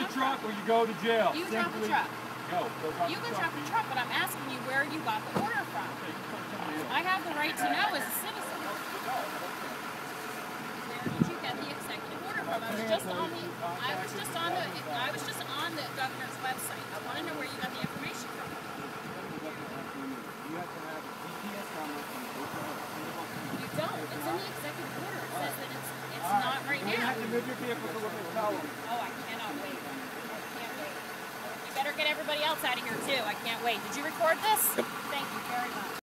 the truck or you go to jail. You drop the truck. Go. Go drop You can truck. drop the truck, but I'm asking you where you got the order from. Okay, you tell somebody else. I have the right to know as a citizen. Where did you get the executive order from? I was just on the, I was just on the, I was just on the governor's website. I want to know where you got the information from. You have to have a GPS camera from the You don't. It's in the executive order. It says that it's, it's not right You have now. to move your vehicle to look at the tower. Oh, I cannot wait. I can't wait. You better get everybody else out of here too. I can't wait. Did you record this? Thank you very much.